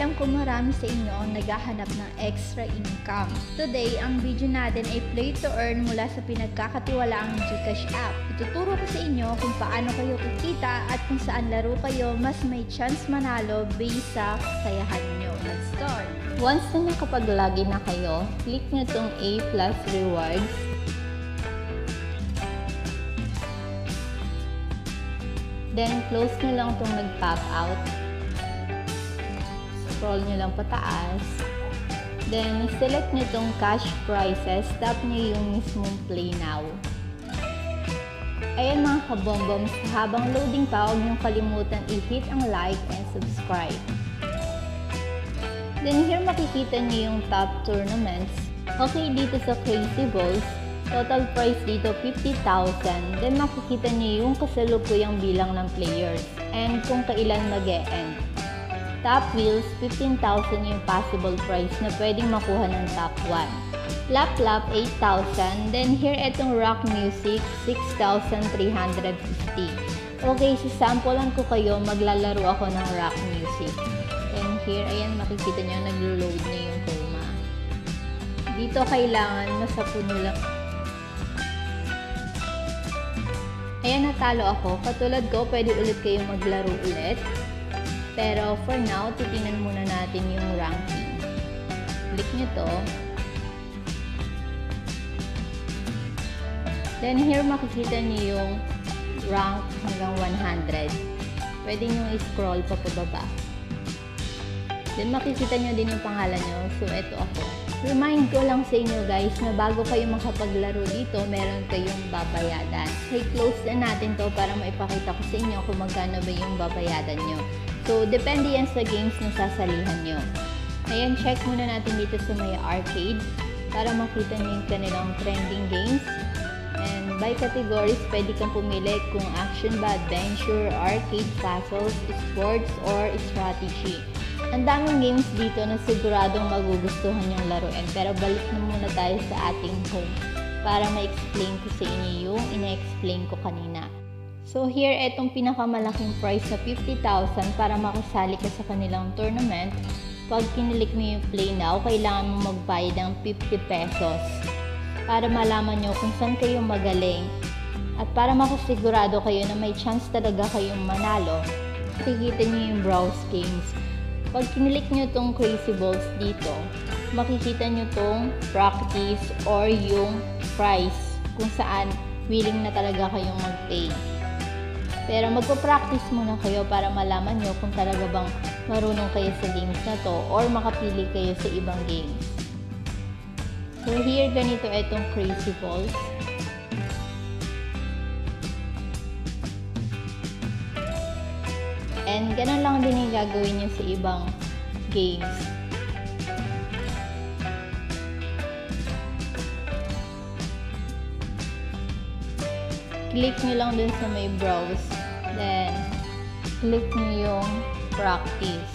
alam ko marami sa inyo ang naghahanap ng extra income. Today, ang video natin ay play to earn mula sa pinagkakatiwalaang Gcash app. Ituturo ko sa inyo kung paano kayo kikita at kung saan laro kayo mas may chance manalo based sa kayahan nyo. Let's start! Once na nakapag-login na kayo, click nyo itong A plus rewards Then, close nyo lang itong nag-pop out. Scroll nyo lang pataas. Then, select nyo itong cash prices. Tap nyo yung mismong play now. Ayan mga kabomboms, habang loading pa, huwag nyo kalimutan i-hit ang like and subscribe. Then here makikita nyo yung top tournaments. Okay, dito sa Crazy Balls, Total price dito, 50,000. Then, makikita niyo yung kasalukuyang bilang ng players and kung kailan mag -e end Top wheels, 15,000 yung possible price na pwedeng makuha ng top 1. Lap Lap, 8,000. Then, here itong rock music, 6,350. Okay, sasampulan ko kayo, maglalaro ako ng rock music. Then, here, ayan, makikita nyo, naglo-load na yung coma. Dito, kailangan masapuno lang Ayan, natalo ako. Katulad ko, pwede ulit kayo maglaro ulit. Pero for now, titinan muna natin yung ranking. Click nyo to. Then here, makikita nyo yung rank hanggang 100. Pwede nyo i-scroll pa pababa. Then makikita nyo din yung pangalan nyo. So, ito ako. Remind ko lang sa inyo guys na bago kayo makapaglaro dito, meron kayong babayadan. Okay, close na natin to para maipakita ko sa inyo kung magkano ba yung babayadan nyo. So, depende yan sa games na sasalihan nyo. Ayan, check muna natin dito sa may arcade para makita nyo yung kanilang trending games. And by categories, pwede kang pumili kung action ba, adventure, arcade, puzzles, sports, or strategy. Ang daming games dito na siguradong magugustuhan yung laruin. Pero balik na muna tayo sa ating home para ma-explain ko sa inyo yung ina-explain ko kanina. So here, etong pinakamalaking price sa 50,000 para makasali ka sa kanilang tournament. Pag kinilik mo yung play now, kailangan mo magbayad ng 50 pesos para malaman nyo kung saan kayo magaling at para makasigurado kayo na may chance talaga kayong manalo, kikita nyo yung browse games. Pag kinilik nyo tong crazy balls dito, makikita nyo tong practice or yung price kung saan willing na talaga kayong mag-pay. Pero magpa-practice muna kayo para malaman nyo kung talaga bang marunong kayo sa games na to or makapili kayo sa ibang games. So here, ganito itong crazy balls. And ganun lang din yung gagawin nyo sa ibang games. Click nyo lang dun sa may browse. Then, click nyo yung practice.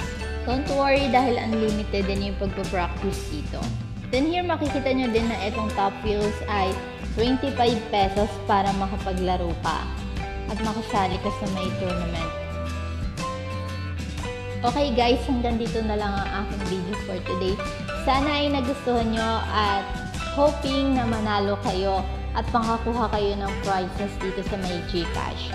Don't worry dahil unlimited din yung pagpa-practice dito. Then here makikita nyo din na itong top wheels ay 25 pesos para makapaglaro ka at makasali ka sa may tournament. Okay guys, hanggang dito na lang ang aking video for today. Sana ay nagustuhan nyo at hoping na manalo kayo at makakuha kayo ng prizes dito sa may Gcash.